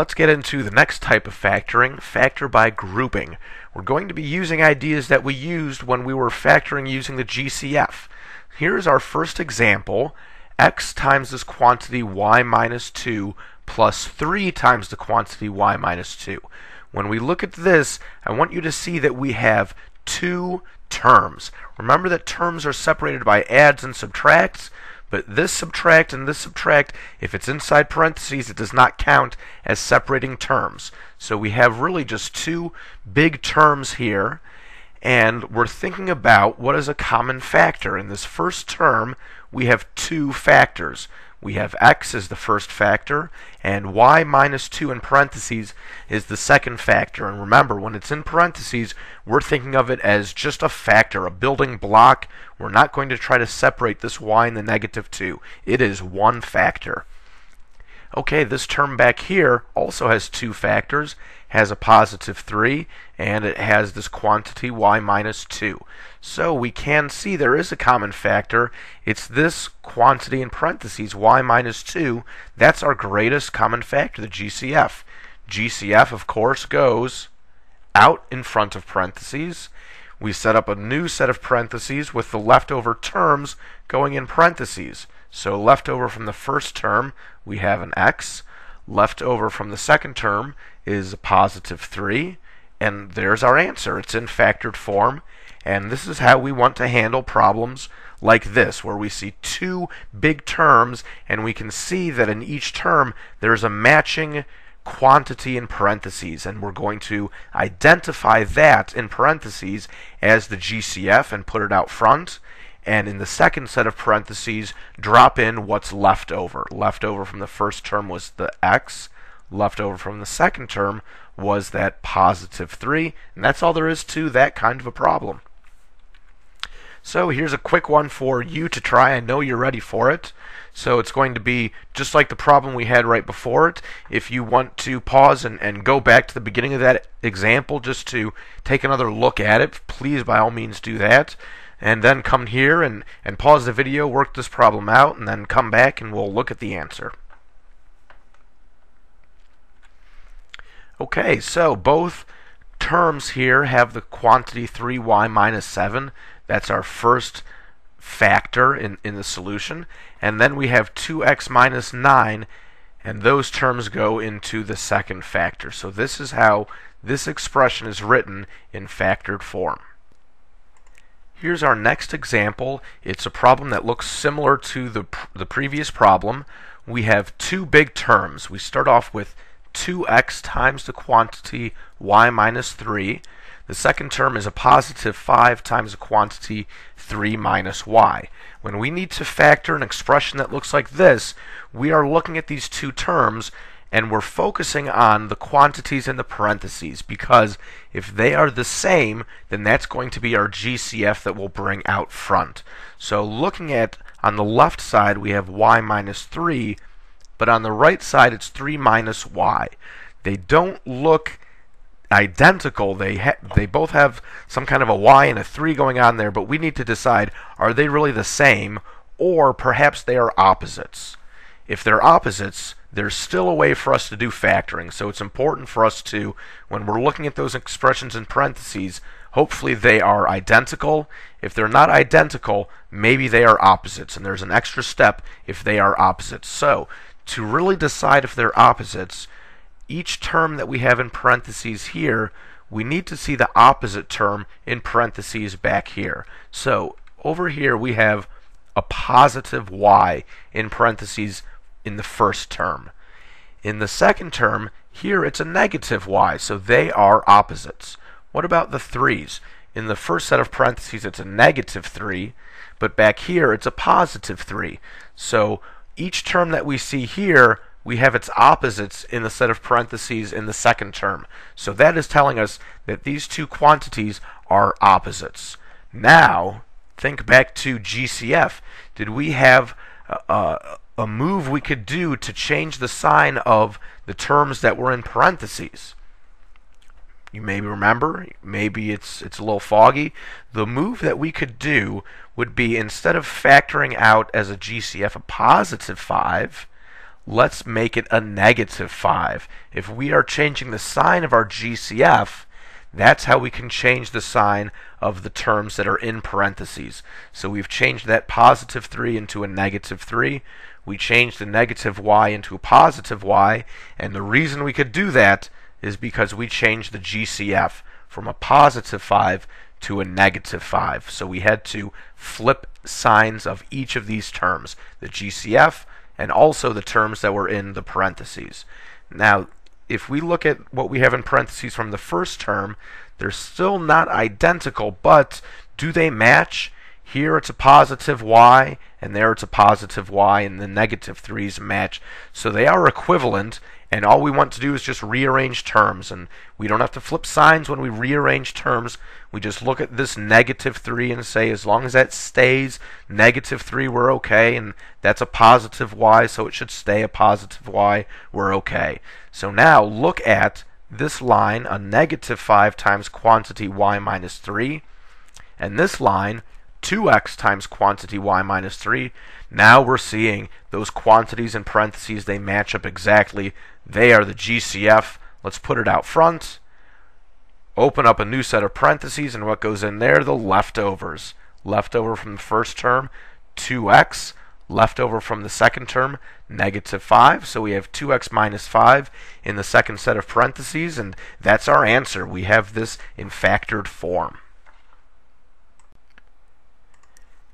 Let's get into the next type of factoring, factor by grouping. We're going to be using ideas that we used when we were factoring using the GCF. Here's our first example, x times this quantity y minus 2 plus 3 times the quantity y minus 2. When we look at this, I want you to see that we have two terms. Remember that terms are separated by adds and subtracts. But this subtract and this subtract, if it's inside parentheses, it does not count as separating terms. So we have really just two big terms here, and we're thinking about what is a common factor. In this first term, we have two factors we have x as the first factor, and y minus 2 in parentheses is the second factor. And remember, when it's in parentheses, we're thinking of it as just a factor, a building block. We're not going to try to separate this y and the negative 2. It is one factor. Okay, this term back here also has two factors, has a positive 3, and it has this quantity y minus 2. So we can see there is a common factor. It's this quantity in parentheses, y minus 2. That's our greatest common factor, the GCF. GCF, of course, goes out in front of parentheses. We set up a new set of parentheses with the leftover terms going in parentheses. So leftover from the first term, we have an x. Leftover from the second term is a positive 3. And there's our answer. It's in factored form. And this is how we want to handle problems like this, where we see two big terms, and we can see that in each term there's a matching quantity in parentheses, and we're going to identify that in parentheses as the GCF and put it out front and in the second set of parentheses, drop in what's left over. Left over from the first term was the x, left over from the second term was that positive 3, and that's all there is to that kind of a problem. So here's a quick one for you to try. I know you're ready for it. So it's going to be just like the problem we had right before it. If you want to pause and, and go back to the beginning of that example just to take another look at it, please by all means do that and then come here and, and pause the video, work this problem out, and then come back and we'll look at the answer. Okay, so both terms here have the quantity 3y minus 7. That's our first factor in, in the solution. And then we have 2x minus 9, and those terms go into the second factor. So this is how this expression is written in factored form. Here's our next example. It's a problem that looks similar to the, the previous problem. We have two big terms. We start off with 2x times the quantity y minus 3. The second term is a positive 5 times the quantity 3 minus y. When we need to factor an expression that looks like this, we are looking at these two terms and we're focusing on the quantities in the parentheses because if they are the same, then that's going to be our GCF that we'll bring out front. So looking at on the left side, we have y minus 3, but on the right side, it's 3 minus y. They don't look identical. They they both have some kind of a y and a 3 going on there, but we need to decide are they really the same or perhaps they are opposites. If they're opposites, there's still a way for us to do factoring. So it's important for us to, when we're looking at those expressions in parentheses, hopefully they are identical. If they're not identical, maybe they are opposites. And there's an extra step if they are opposites. So to really decide if they're opposites, each term that we have in parentheses here, we need to see the opposite term in parentheses back here. So over here we have a positive y in parentheses in the first term. In the second term, here it's a negative y, so they are opposites. What about the 3's? In the first set of parentheses, it's a negative 3, but back here it's a positive 3. So each term that we see here, we have its opposites in the set of parentheses in the second term. So that is telling us that these two quantities are opposites. Now, think back to GCF. Did we have uh, a move we could do to change the sign of the terms that were in parentheses. You maybe remember, maybe it's it's a little foggy. The move that we could do would be instead of factoring out as a GCF a positive 5, let's make it a negative 5. If we are changing the sign of our GCF, that's how we can change the sign of the terms that are in parentheses. So we've changed that positive 3 into a negative 3. We changed the negative y into a positive y. And the reason we could do that is because we changed the GCF from a positive 5 to a negative 5. So we had to flip signs of each of these terms, the GCF and also the terms that were in the parentheses. Now, if we look at what we have in parentheses from the first term, they're still not identical, but do they match? Here it's a positive y, and there it's a positive y, and the negative 3's match. So they are equivalent, and all we want to do is just rearrange terms. And we don't have to flip signs when we rearrange terms. We just look at this negative 3 and say, as long as that stays negative 3, we're okay. And that's a positive y, so it should stay a positive y. We're okay. So now look at this line, a negative 5 times quantity y minus 3. And this line, 2x times quantity y minus 3. Now we're seeing those quantities in parentheses, they match up exactly. They are the GCF. Let's put it out front. Open up a new set of parentheses, and what goes in there? The leftovers. Leftover from the first term, 2x. Leftover from the second term, negative 5. So we have 2x minus 5 in the second set of parentheses, and that's our answer. We have this in factored form.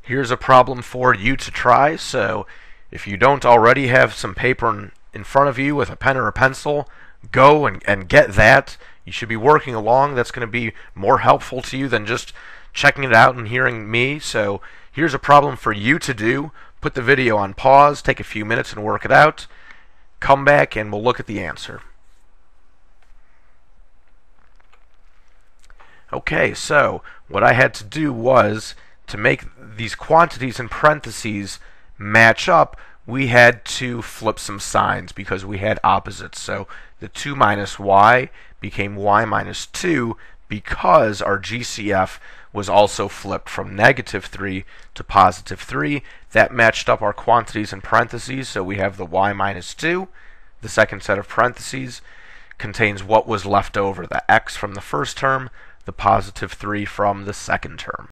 Here's a problem for you to try. So if you don't already have some paper in front of you with a pen or a pencil, go and, and get that. You should be working along. That's going to be more helpful to you than just checking it out and hearing me. So here's a problem for you to do. Put the video on pause, take a few minutes and work it out. Come back and we'll look at the answer. Okay, so what I had to do was to make these quantities in parentheses match up, we had to flip some signs because we had opposites. So the 2 minus y became y minus 2 because our GCF was also flipped from negative 3 to positive 3. That matched up our quantities in parentheses, so we have the y minus 2. The second set of parentheses contains what was left over, the x from the first term, the positive 3 from the second term.